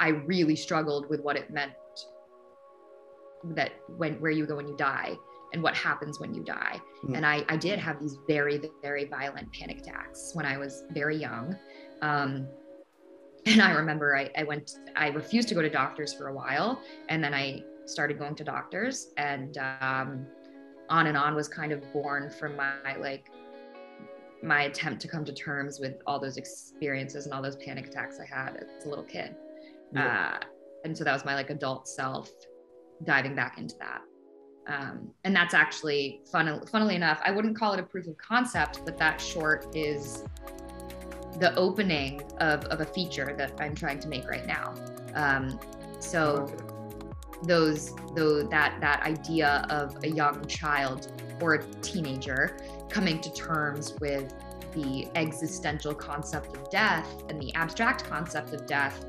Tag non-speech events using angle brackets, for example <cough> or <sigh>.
I really struggled with what it meant that when where you go when you die and what happens when you die. Mm. And I, I did have these very, very violent panic attacks when I was very young. Um, <laughs> and I remember I, I went, I refused to go to doctors for a while. And then I started going to doctors and um, on and on was kind of born from my like my attempt to come to terms with all those experiences and all those panic attacks I had as a little kid. Yeah. Uh, and so that was my like adult self diving back into that. Um, and that's actually fun, funnily enough, I wouldn't call it a proof of concept, but that short is the opening of, of a feature that I'm trying to make right now. Um, so those, those that that idea of a young child or a teenager coming to terms with the existential concept of death and the abstract concept of death